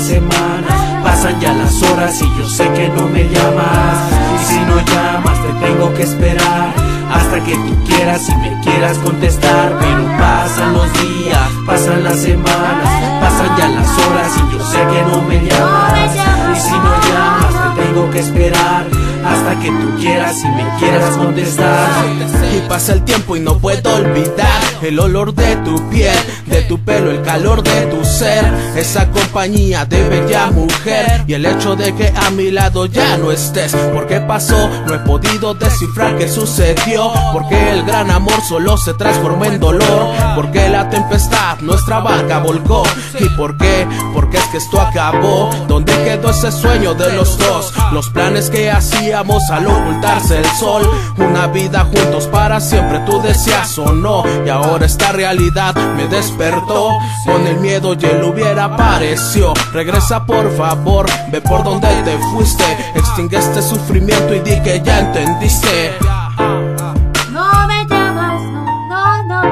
las semanas, pasan ya las horas y yo sé que no me llamas. Y si no llamas, te tengo que esperar hasta que tú quieras y me quieras contestar. Pero pasan los días, pasan las semanas, pasan ya las horas y yo sé que no me llamas. Y si no llamas, te tengo que esperar hasta que tú quieras y me quieras contestar. Pasa el tiempo y no puedo olvidar el olor de tu piel, de tu pelo, el calor de tu ser, esa compañía de bella mujer y el hecho de que a mi lado ya no estés. ¿Por qué pasó? No he podido descifrar qué sucedió. Porque el gran amor solo se transformó en dolor. Porque la tempestad nuestra barca volcó. ¿Y por qué? Porque es que esto acabó. ¿Dónde quedó ese sueño de los dos? Los planes que hacíamos al ocultarse el sol. Una vida juntos para siempre, tú decías o no. Y ahora esta realidad me despertó. Con el miedo y el hubiera apareció. Regresa por favor, ve por donde te fuiste. Extingue este sufrimiento y di que ya entendiste. No me llamas, no, no,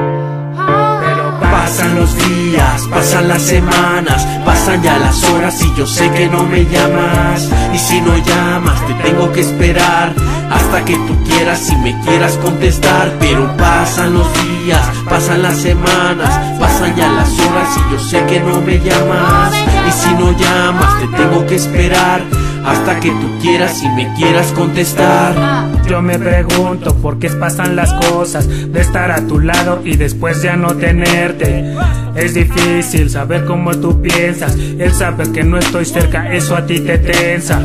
no. Pero pasan los días, pasan las semanas, pasan ya las horas y yo sé que no me llamas. Y si no llamas, te tengo que esperar hasta que tú quieras y me quieras contestar. Pero pasan los días, pasan las semanas, pasan ya las horas y yo sé que no me llamas. Y si no llamas, te tengo que esperar hasta que tú quieras y me quieras contestar. Yo me pregunto por qué pasan las cosas de estar a tu lado y después ya no tenerte. Es difícil saber cómo tú piensas, el saber que no estoy cerca, eso a ti te tensa.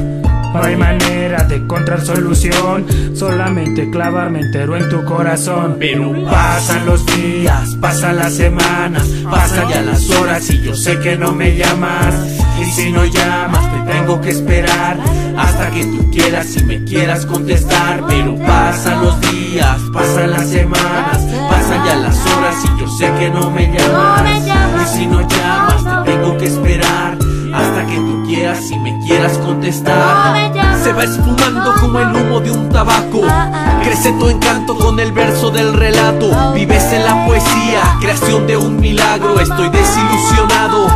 No hay manera de encontrar solución, solamente clavarme entero en tu corazón. Pero pasan los días, pasan las semanas, pasan ya las horas y yo sé que no me llamas. Y si no llamas, te tengo que esperar hasta que tú quieras y me quieras contestar. Pero pasan los días, pasan las semanas, pasan ya las horas y yo sé que no me llamas. Y si no llamas, te tengo que esperar hasta que tú quieras y me quieras contestar. Se va esfumando como el humo de un tabaco. Crece tu encanto con el verso del relato. Vives en la poesía, creación de un milagro. Estoy desilusionado,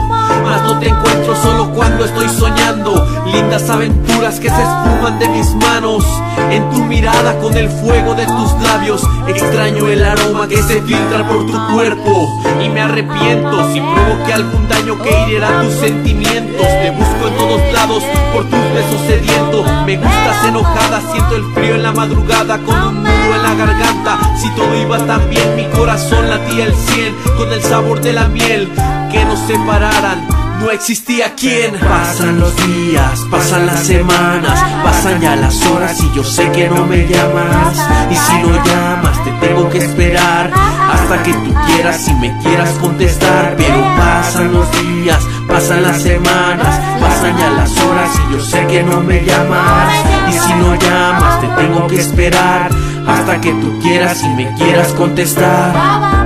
mas no te encuentro solo cuando estoy soñando. Lindas aventuras que se esfuman de mis manos. En tu mirada con el fuego de tus labios. Extraño el aroma que se filtra por tu cuerpo. Y me arrepiento si provoqué algún daño que hiriera tus sentimientos. Te busco en todos lados por tus besos sedientos. Me gustas enojada, siento el frío en la madrugada con un nudo en la garganta. Si todo iba tan bien, mi corazón latía el cien con el sabor de la miel que nos separaran. No existía quien Pasan los días, pasan las semanas, pasan ya las horas y yo sé que no me llamas. Y si no llamas, te tengo que esperar hasta que tú quieras y me quieras contestar. Pero pasan los días, pasan las semanas, pasan ya las horas y yo sé que no me llamas. Y si no llamas, te tengo que esperar hasta que tú quieras y me quieras contestar.